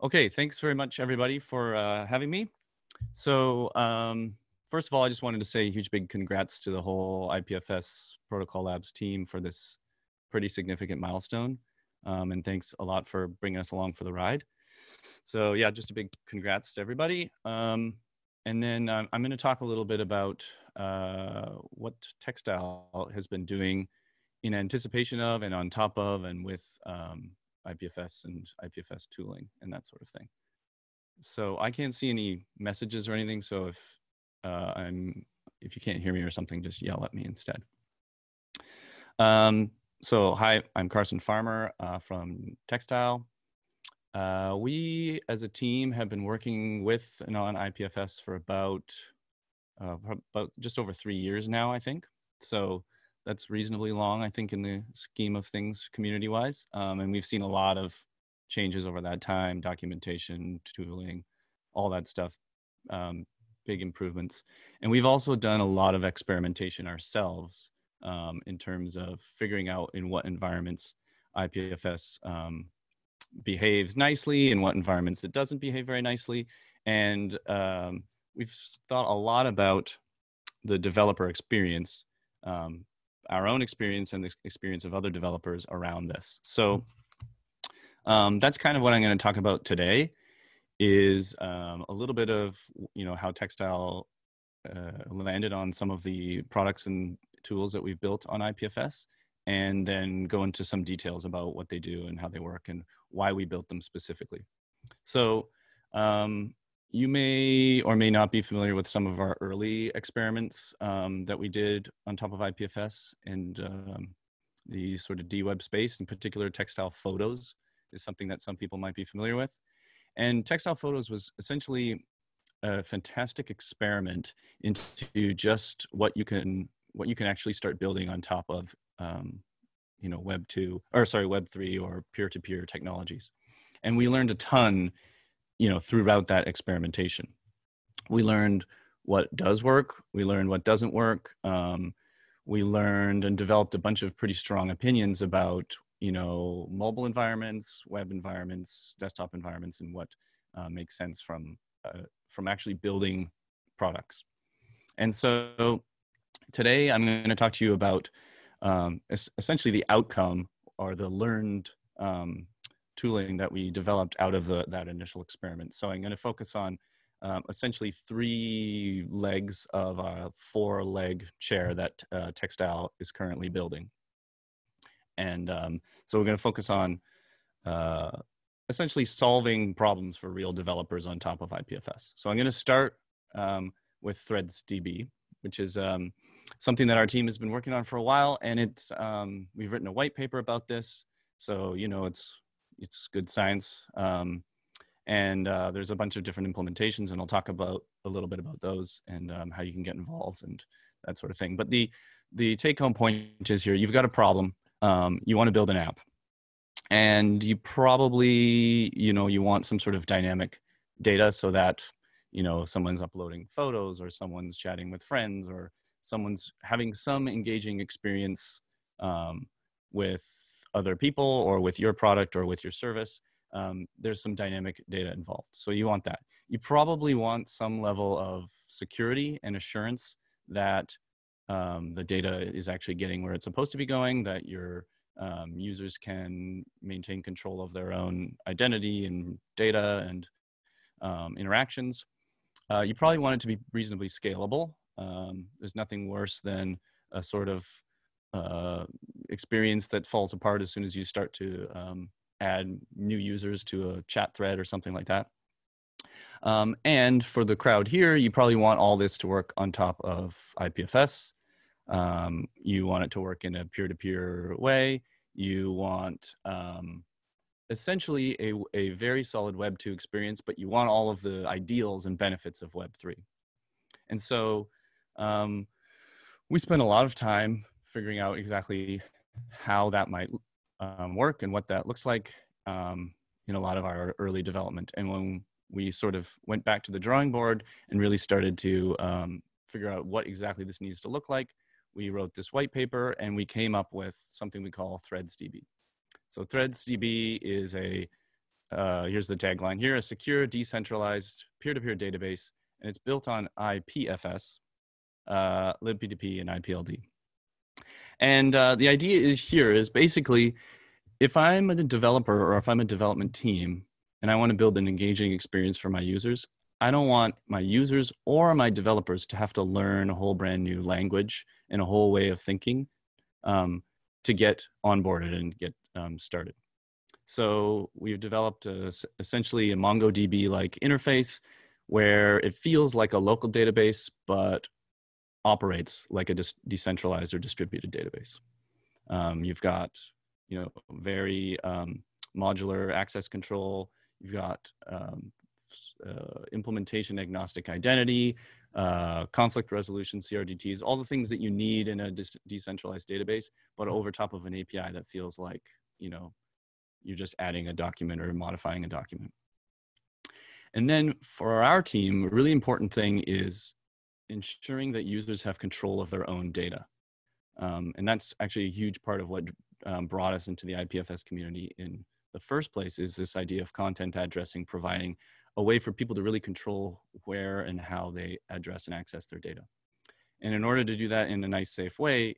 Okay, thanks very much, everybody, for uh, having me. So, um, first of all, I just wanted to say a huge big congrats to the whole IPFS Protocol Labs team for this pretty significant milestone. Um, and thanks a lot for bringing us along for the ride. So, yeah, just a big congrats to everybody. Um, and then um, I'm going to talk a little bit about uh, what Textile has been doing in anticipation of and on top of and with um, IPFS and IPFS tooling and that sort of thing. So I can't see any messages or anything. So if uh, I'm, if you can't hear me or something, just yell at me instead. Um, so hi, I'm Carson Farmer uh, from Textile. Uh, we as a team have been working with and on IPFS for about, uh, about just over three years now, I think. So that's reasonably long, I think, in the scheme of things community wise. Um, and we've seen a lot of changes over that time documentation, tooling, all that stuff, um, big improvements. And we've also done a lot of experimentation ourselves um, in terms of figuring out in what environments IPFS um, behaves nicely, in what environments it doesn't behave very nicely. And um, we've thought a lot about the developer experience um, our own experience and the experience of other developers around this. So um, that's kind of what I'm going to talk about today is um, a little bit of you know how textile uh, landed on some of the products and tools that we've built on IPFS and then go into some details about what they do and how they work and why we built them specifically. So um, you may or may not be familiar with some of our early experiments um, that we did on top of IPFS and um, the sort of DWeb space, in particular textile photos is something that some people might be familiar with. And textile photos was essentially a fantastic experiment into just what you can what you can actually start building on top of um, you know web 2 or sorry web 3 or peer-to-peer technologies and we learned a ton you know throughout that experimentation. We learned what does work we learned what doesn't work um, we learned and developed a bunch of pretty strong opinions about you know mobile environments web environments desktop environments and what uh, makes sense from uh, from actually building products. And so today i'm going to talk to you about um, essentially the outcome or the learned um, tooling that we developed out of the, that initial experiment. So I'm going to focus on um, essentially three legs of a four leg chair that uh, Textile is currently building. And um, so we're going to focus on uh, essentially solving problems for real developers on top of IPFS. So I'm going to start um, with ThreadsDB, which is um, something that our team has been working on for a while. And it's, um, we've written a white paper about this. So, you know, it's it's good science. Um, and uh, there's a bunch of different implementations, and I'll talk about a little bit about those and um, how you can get involved and that sort of thing. But the the take home point is here: you've got a problem. Um, you want to build an app, and you probably you know you want some sort of dynamic data so that you know someone's uploading photos or someone's chatting with friends or someone's having some engaging experience um, with other people or with your product or with your service, um, there's some dynamic data involved. So you want that. You probably want some level of security and assurance that um, the data is actually getting where it's supposed to be going, that your um, users can maintain control of their own identity and data and um, interactions. Uh, you probably want it to be reasonably scalable. Um, there's nothing worse than a sort of uh, experience that falls apart as soon as you start to um, add new users to a chat thread or something like that. Um, and for the crowd here, you probably want all this to work on top of IPFS. Um, you want it to work in a peer-to-peer way. You want um, essentially a, a very solid Web 2 experience, but you want all of the ideals and benefits of Web 3. And so um, we spent a lot of time figuring out exactly how that might um, work and what that looks like um, in a lot of our early development. And when we sort of went back to the drawing board and really started to um, figure out what exactly this needs to look like, we wrote this white paper and we came up with something we call ThreadsDB. So ThreadsDB is a uh, here's the tagline here: a secure, decentralized peer-to-peer database, and it's built on IPFS, uh, libp2p, and IPLD. And uh, the idea is here is basically, if I'm a developer or if I'm a development team and I want to build an engaging experience for my users, I don't want my users or my developers to have to learn a whole brand new language and a whole way of thinking um, to get onboarded and get um, started. So we've developed a, essentially a MongoDB-like interface where it feels like a local database, but operates like a decentralized or distributed database. Um, you've got, you know, very um, modular access control. You've got um, uh, implementation agnostic identity, uh, conflict resolution, CRDTs, all the things that you need in a decentralized database, but over top of an API that feels like, you know, you're just adding a document or modifying a document. And then for our team, a really important thing is ensuring that users have control of their own data. Um, and that's actually a huge part of what um, brought us into the IPFS community in the first place is this idea of content addressing, providing a way for people to really control where and how they address and access their data. And in order to do that in a nice, safe way,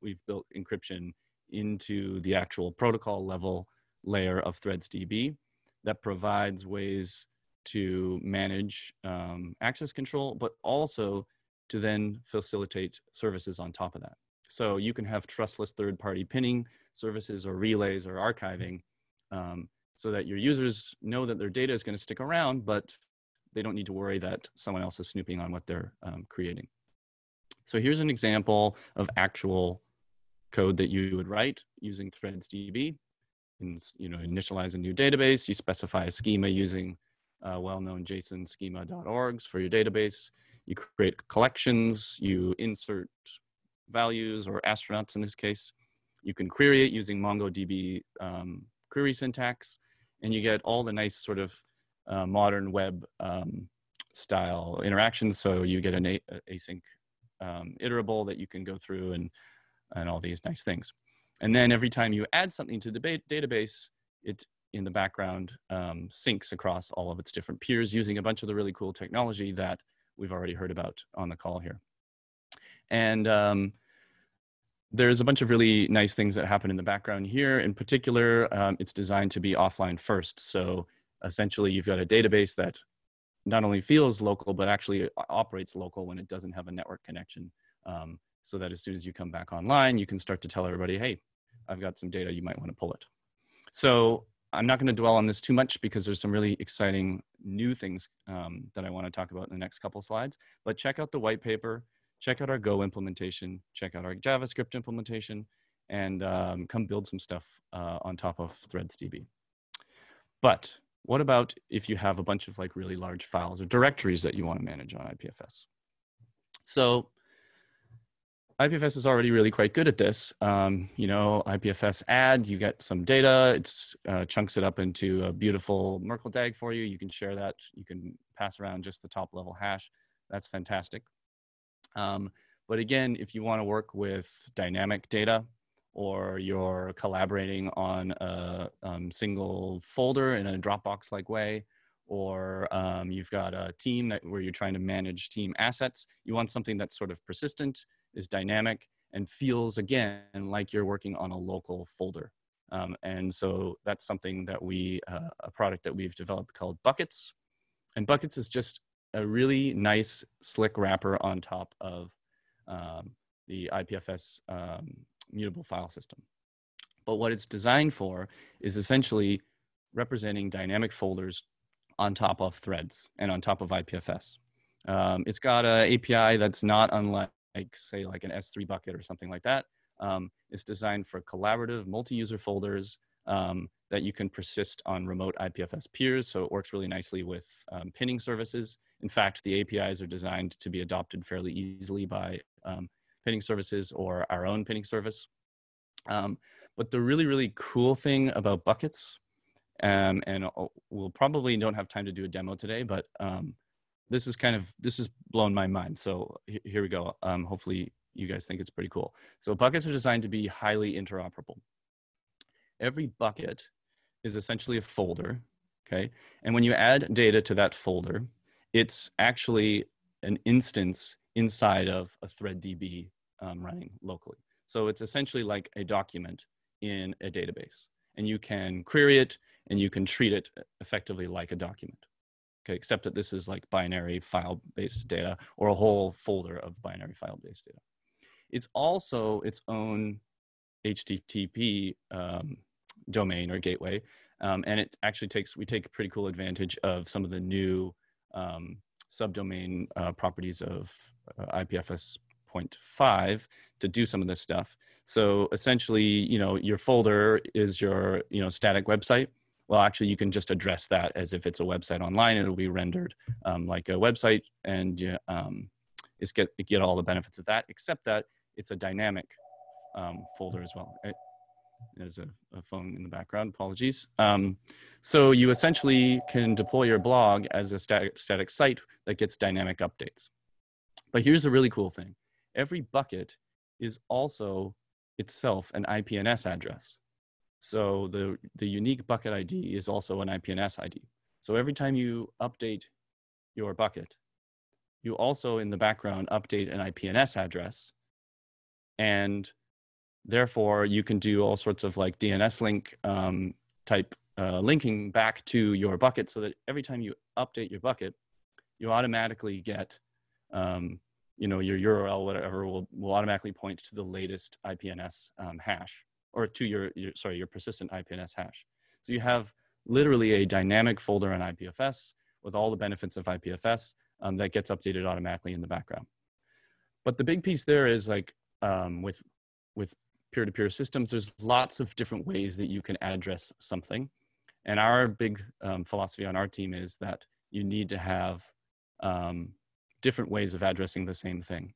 we've built encryption into the actual protocol level layer of ThreadsDB that provides ways to manage um, access control, but also to then facilitate services on top of that. So you can have trustless third party pinning services or relays or archiving um, so that your users know that their data is going to stick around, but they don't need to worry that someone else is snooping on what they're um, creating. So here's an example of actual code that you would write using ThreadsDB. And, you know, initialize a new database, you specify a schema using uh, well-known JSON schema.orgs for your database. You create collections, you insert values or astronauts in this case. You can query it using MongoDB um, query syntax, and you get all the nice sort of uh, modern web um, style interactions. So you get an async um, iterable that you can go through and, and all these nice things. And then every time you add something to the database, it in the background um, syncs across all of its different peers using a bunch of the really cool technology that we've already heard about on the call here. And um, there's a bunch of really nice things that happen in the background here. In particular, um, it's designed to be offline first. So essentially you've got a database that not only feels local, but actually operates local when it doesn't have a network connection. Um, so that as soon as you come back online, you can start to tell everybody, hey, I've got some data, you might want to pull it. So I'm not going to dwell on this too much because there's some really exciting new things um, that I want to talk about in the next couple slides. But check out the white paper, check out our Go implementation, check out our JavaScript implementation, and um, come build some stuff uh, on top of ThreadsDB. But what about if you have a bunch of like really large files or directories that you want to manage on IPFS? So IPFS is already really quite good at this. Um, you know, IPFS add, you get some data, it uh, chunks it up into a beautiful Merkle DAG for you. You can share that. You can pass around just the top level hash. That's fantastic. Um, but again, if you want to work with dynamic data or you're collaborating on a um, single folder in a Dropbox-like way, or um, you've got a team that where you're trying to manage team assets, you want something that's sort of persistent is dynamic and feels again like you're working on a local folder. Um, and so that's something that we, uh, a product that we've developed called Buckets. And Buckets is just a really nice, slick wrapper on top of um, the IPFS um, mutable file system. But what it's designed for is essentially representing dynamic folders on top of threads and on top of IPFS. Um, it's got an API that's not unlike say like an S3 bucket or something like that. Um, it's designed for collaborative multi-user folders um, that you can persist on remote IPFS peers. So it works really nicely with um, pinning services. In fact, the APIs are designed to be adopted fairly easily by um, pinning services or our own pinning service. Um, but the really, really cool thing about buckets, um, and we'll probably don't have time to do a demo today, but um, this is kind of this has blown my mind. So here we go. Um, hopefully you guys think it's pretty cool. So buckets are designed to be highly interoperable. Every bucket is essentially a folder Okay. And when you add data to that folder, it's actually an instance inside of a ThreadDB um, running locally. So it's essentially like a document in a database. And you can query it and you can treat it effectively like a document. Okay, except that this is like binary file based data or a whole folder of binary file based data. It's also its own HTTP um, domain or gateway. Um, and it actually takes, we take pretty cool advantage of some of the new um, subdomain uh, properties of uh, IPFS 0.5 to do some of this stuff. So essentially, you know, your folder is your, you know, static website. Well, actually, you can just address that as if it's a website online. It'll be rendered um, like a website, and um, it's get get all the benefits of that. Except that it's a dynamic um, folder as well. It, there's a, a, phone in the background. Apologies. Um, so you essentially can deploy your blog as a static, static site that gets dynamic updates. But here's the really cool thing: every bucket is also itself an IPNS address. So the, the unique bucket ID is also an IPNS ID. So every time you update your bucket, you also in the background update an IPNS address. And therefore you can do all sorts of like DNS link um, type uh, linking back to your bucket so that every time you update your bucket, you automatically get um, you know your url whatever will, will automatically point to the latest ipns um, hash or to your, your sorry your persistent ipns hash. So you have literally a dynamic folder on ipfs with all the benefits of ipfs um, that gets updated automatically in the background. But the big piece there is like um, with with peer-to-peer systems there's lots of different ways that you can address something. And our big um, philosophy on our team is that you need to have um, different ways of addressing the same thing.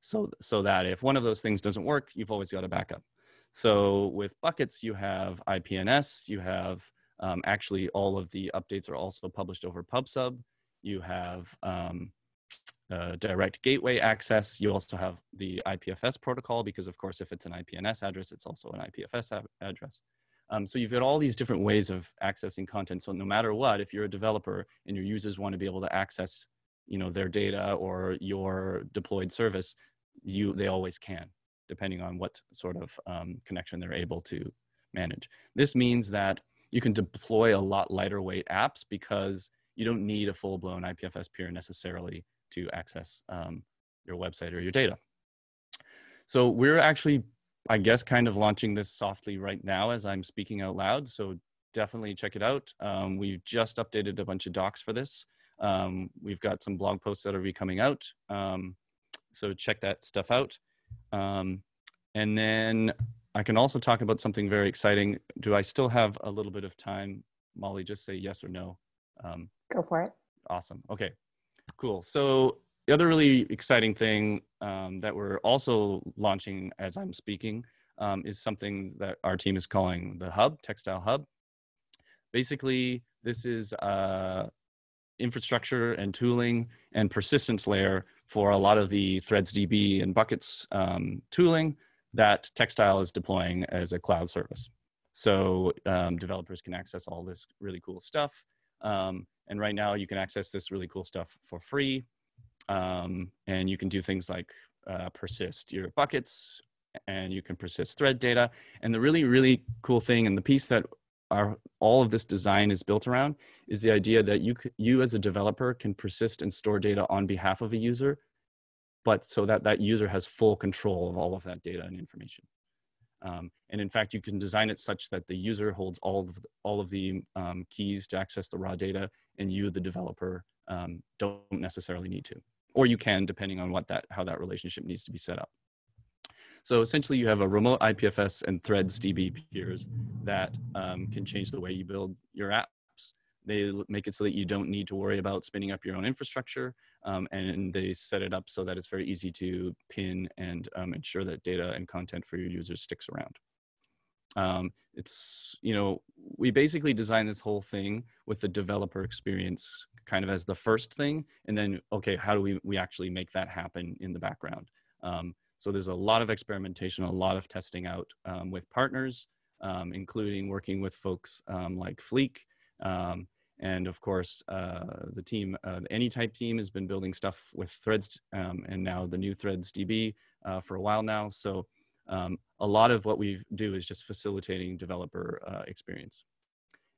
So, so that if one of those things doesn't work, you've always got a backup. So with buckets, you have IPNS, you have um, actually all of the updates are also published over PubSub. You have um, uh, direct gateway access. You also have the IPFS protocol because, of course, if it's an IPNS address, it's also an IPFS address. Um, so you've got all these different ways of accessing content. So no matter what, if you're a developer and your users want to be able to access you know their data or your deployed service you they always can depending on what sort of um, connection they're able to manage. This means that you can deploy a lot lighter weight apps because you don't need a full-blown ipfs peer necessarily to access um, your website or your data. So we're actually i guess kind of launching this softly right now as i'm speaking out loud so definitely check it out. Um, we've just updated a bunch of docs for this um, we've got some blog posts that will be coming out. Um, so check that stuff out. Um, and then I can also talk about something very exciting. Do I still have a little bit of time? Molly, just say yes or no. Um, Go for it. Awesome. Okay, cool. So the other really exciting thing um, that we're also launching as I'm speaking um, is something that our team is calling the Hub, Textile Hub. Basically, this is uh, infrastructure and tooling and persistence layer for a lot of the threads DB and buckets um, tooling that Textile is deploying as a cloud service. So um, developers can access all this really cool stuff. Um, and right now you can access this really cool stuff for free. Um, and you can do things like uh, persist your buckets and you can persist thread data. And the really, really cool thing and the piece that our all of this design is built around is the idea that you you as a developer can persist and store data on behalf of a user but so that that user has full control of all of that data and information. Um, and in fact you can design it such that the user holds all of the, all of the um, keys to access the raw data and you the developer um, don't necessarily need to. Or you can depending on what that how that relationship needs to be set up so essentially, you have a remote IPFS and Threads DB peers that um, can change the way you build your apps. They make it so that you don't need to worry about spinning up your own infrastructure, um, and they set it up so that it's very easy to pin and um, ensure that data and content for your users sticks around. Um, it's you know we basically designed this whole thing with the developer experience kind of as the first thing, and then okay, how do we we actually make that happen in the background? Um, so there's a lot of experimentation, a lot of testing out um, with partners, um, including working with folks um, like Fleek Um, and of course, uh, the team, uh, the AnyType team has been building stuff with Threads um, and now the new Threads DB uh, for a while now. So um, a lot of what we do is just facilitating developer uh, experience.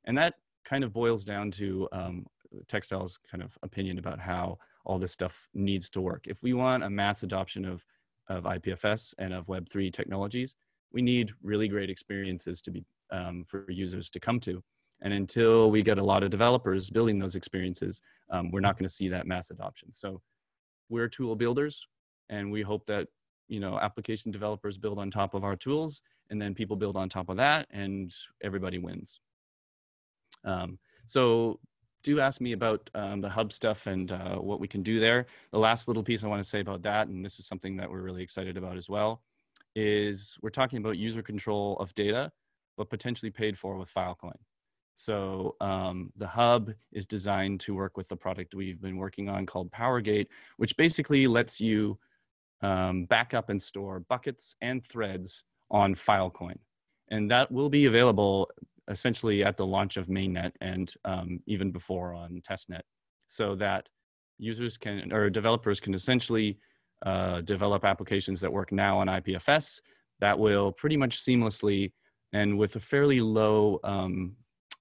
And that kind of boils down to Textile's kind of opinion about how all this stuff needs to work. If we want a mass adoption of, of IPFS and of Web3 technologies, we need really great experiences to be um, for users to come to. And until we get a lot of developers building those experiences, um, we're not going to see that mass adoption. So we're tool builders, and we hope that you know application developers build on top of our tools, and then people build on top of that, and everybody wins. Um, so do ask me about um, the hub stuff and uh, what we can do there. The last little piece I want to say about that, and this is something that we're really excited about as well, is we're talking about user control of data, but potentially paid for with Filecoin. So um, the hub is designed to work with the product we've been working on called PowerGate, which basically lets you um, back up and store buckets and threads on Filecoin. And that will be available essentially at the launch of mainnet and um, even before on testnet so that users can or developers can essentially uh, develop applications that work now on IPFS that will pretty much seamlessly and with a fairly low um,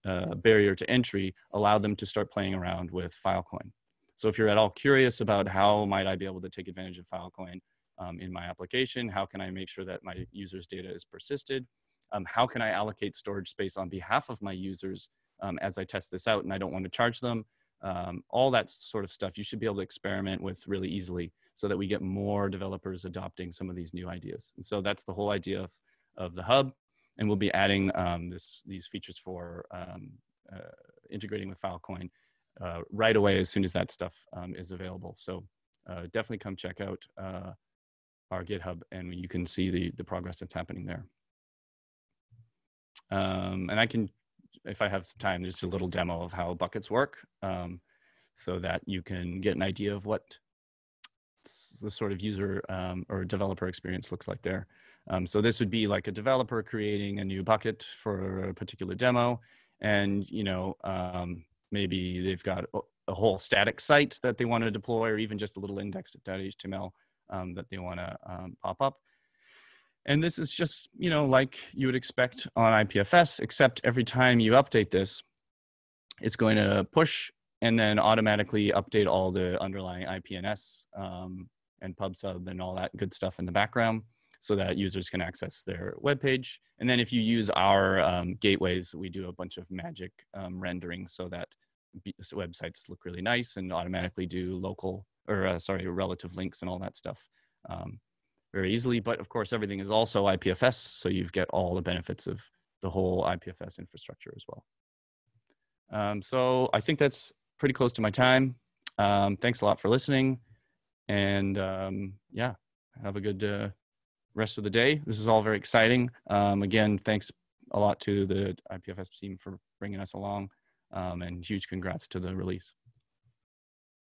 uh, barrier to entry allow them to start playing around with Filecoin. So if you're at all curious about how might I be able to take advantage of Filecoin um, in my application, how can I make sure that my user's data is persisted, um, how can I allocate storage space on behalf of my users um, as I test this out and I don't want to charge them, um, all that sort of stuff you should be able to experiment with really easily so that we get more developers adopting some of these new ideas. And so that's the whole idea of, of the hub. And we'll be adding um, this, these features for um, uh, integrating with Filecoin uh, right away as soon as that stuff um, is available. So uh, definitely come check out uh, our GitHub and you can see the, the progress that's happening there. Um, and I can, if I have time, just a little demo of how buckets work um, so that you can get an idea of what the sort of user um, or developer experience looks like there. Um, so this would be like a developer creating a new bucket for a particular demo. And, you know, um, maybe they've got a whole static site that they want to deploy or even just a little index.html um, that they want to um, pop up. And this is just, you know, like you would expect on IPFS, except every time you update this, it's going to push and then automatically update all the underlying IPNS um, and PubSub and all that good stuff in the background so that users can access their web page. And then if you use our um, gateways, we do a bunch of magic um, rendering so that websites look really nice and automatically do local or uh, sorry, relative links and all that stuff. Um, very easily. But of course, everything is also IPFS, so you get all the benefits of the whole IPFS infrastructure as well. Um, so I think that's pretty close to my time. Um, thanks a lot for listening. And um, yeah, have a good uh, rest of the day. This is all very exciting. Um, again, thanks a lot to the IPFS team for bringing us along. Um, and huge congrats to the release.